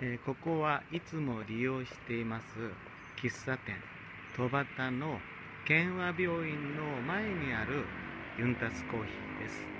えー、ここはいつも利用しています喫茶店戸端の県和病院の前にあるユンタスコーヒーです。